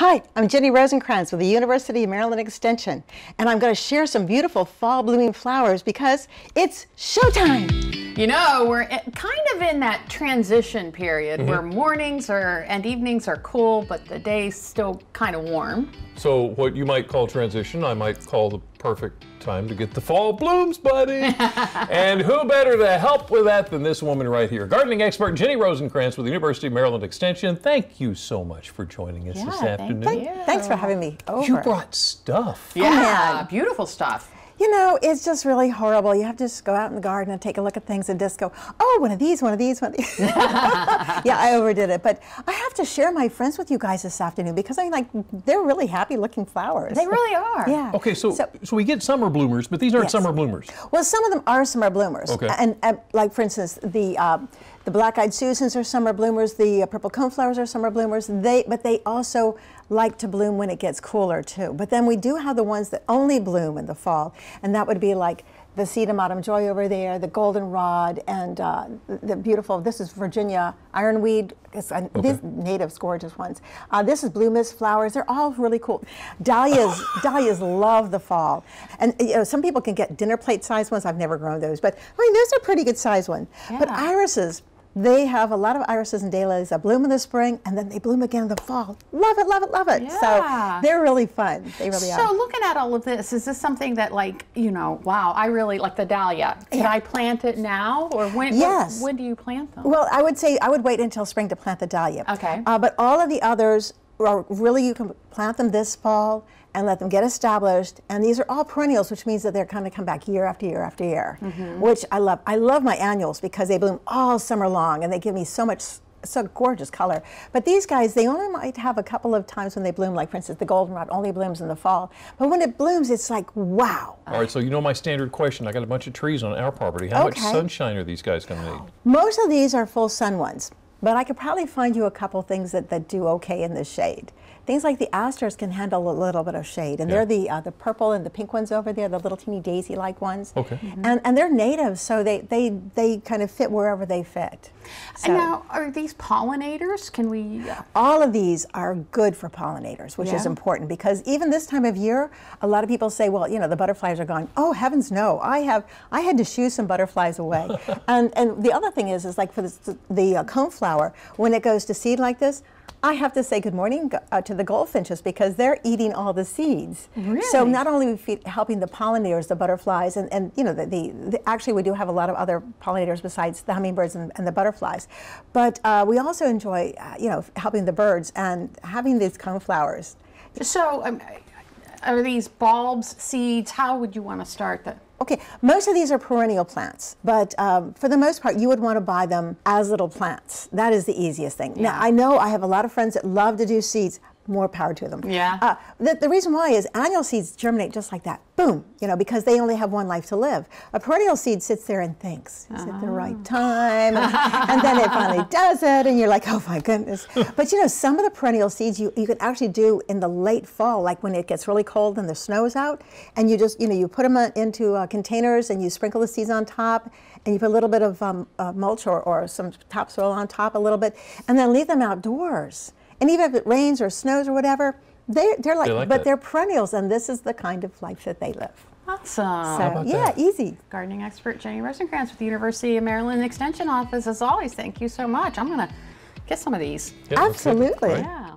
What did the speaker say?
Hi, I'm Ginny Rosenkranz with the University of Maryland Extension, and I'm going to share some beautiful fall blooming flowers because it's showtime. You know, we're kind of in that transition period mm -hmm. where mornings are and evenings are cool, but the day's still kind of warm. So what you might call transition, I might call the perfect time to get the fall blooms, buddy. and who better to help with that than this woman right here, gardening expert Ginny Rosenkranz with the University of Maryland Extension. Thank you so much for joining us yeah, this afternoon. Thank Thanks for having me over. You brought stuff. Yeah, oh, beautiful stuff you know, it's just really horrible. You have to just go out in the garden and take a look at things and just go, oh, one of these, one of these, one of these. yeah, I overdid it. But I have to share my friends with you guys this afternoon because I like they're really happy looking flowers. They really are. Yeah. Okay, so so, so we get summer bloomers, but these aren't yes. summer bloomers. Well, some of them are summer bloomers. Okay. And, and like for instance, the uh, the black-eyed Susans are summer bloomers. The uh, purple coneflowers are summer bloomers. They, but they also like to bloom when it gets cooler too. But then we do have the ones that only bloom in the fall, and that would be like the sedum autumn joy over there, the goldenrod, and uh, the beautiful, this is Virginia ironweed, it's, uh, okay. these natives, gorgeous ones. Uh, this is blue mist flowers, they're all really cool. Dahlias, dahlias love the fall. And you know, some people can get dinner plate size ones, I've never grown those, but I mean, those are pretty good size ones. Yeah. But irises, they have a lot of irises and dahlias that bloom in the spring and then they bloom again in the fall. Love it, love it, love it. Yeah. So they're really fun. They really so are. So looking at all of this, is this something that like, you know, wow, I really like the dahlia. Can yeah. I plant it now or when, yes. when, when, do you plant them? Well, I would say I would wait until spring to plant the dahlia. Okay. Uh, but all of the others are really, you can plant them this fall and let them get established. And these are all perennials, which means that they're going to come back year after year after year, mm -hmm. which I love. I love my annuals because they bloom all summer long and they give me so much so gorgeous color. But these guys, they only might have a couple of times when they bloom, like for instance, the goldenrod only blooms in the fall. But when it blooms, it's like, wow. All right, so you know my standard question. I got a bunch of trees on our property. How okay. much sunshine are these guys going to need? Most of these are full sun ones. But I could probably find you a couple things that, that do okay in the shade. Things like the asters can handle a little bit of shade, and yeah. they're the uh, the purple and the pink ones over there, the little teeny daisy-like ones. Okay. Mm -hmm. And and they're native, so they they they kind of fit wherever they fit. So, and now, are these pollinators? Can we? Uh... All of these are good for pollinators, which yeah. is important because even this time of year, a lot of people say, well, you know, the butterflies are gone. Oh heavens, no! I have I had to shoo some butterflies away. and and the other thing is, is like for the, the uh, coneflower, when it goes to seed like this, I have to say good morning uh, to the goldfinches because they're eating all the seeds. Really? So not only are we helping the pollinators, the butterflies, and, and you know, the, the, the, actually we do have a lot of other pollinators besides the hummingbirds and, and the butterflies, but uh, we also enjoy, uh, you know, helping the birds and having these coneflowers. So um, are these bulbs, seeds, how would you want to start that? Okay, most of these are perennial plants, but um, for the most part, you would want to buy them as little plants. That is the easiest thing. Yeah. Now, I know I have a lot of friends that love to do seeds more power to them. Yeah. Uh, the, the, reason why is annual seeds germinate just like that. Boom. You know, because they only have one life to live. A perennial seed sits there and thinks. It's it the right ah. time. And, and, then it finally does it. And you're like, oh my goodness. But you know, some of the perennial seeds you, you can actually do in the late fall, like when it gets really cold and the snow is out. And you just, you know, you put them into uh, containers and you sprinkle the seeds on top. And you put a little bit of um, uh, mulch or, or some topsoil on top a little bit. And then leave them outdoors. And even if it rains or snows or whatever, they, they're like, they like but that. they're perennials, and this is the kind of life that they live. Awesome. So, yeah, that? easy. Gardening expert Ginny Rosenkranz with the University of Maryland Extension Office. As always, thank you so much. I'm going to get some of these. Yeah, Absolutely. Yeah.